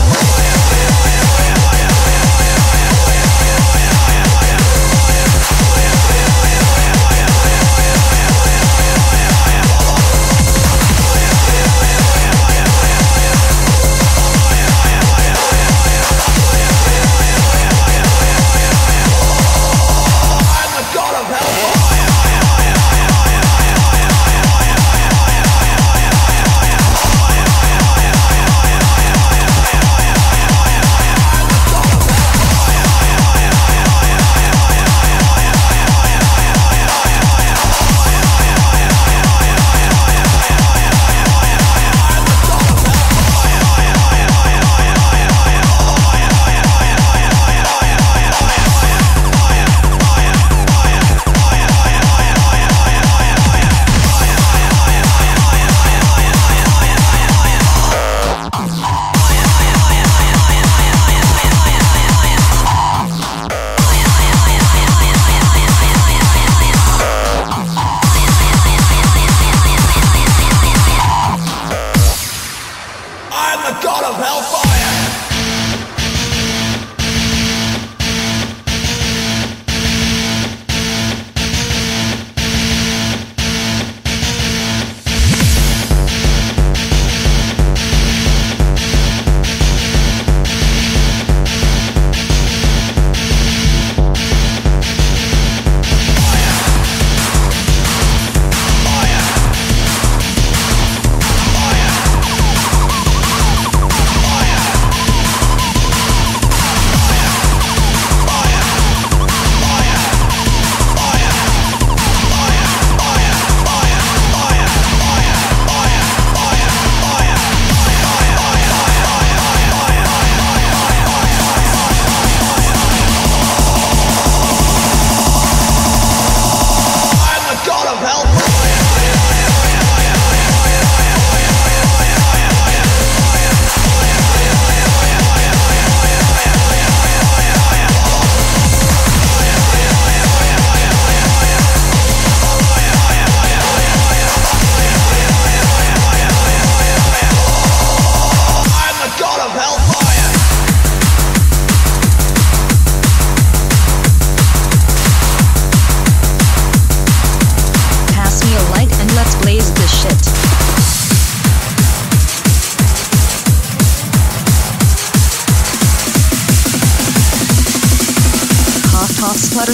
hell. I'm the god of hellfire.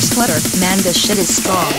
sweater, man this shit is strong.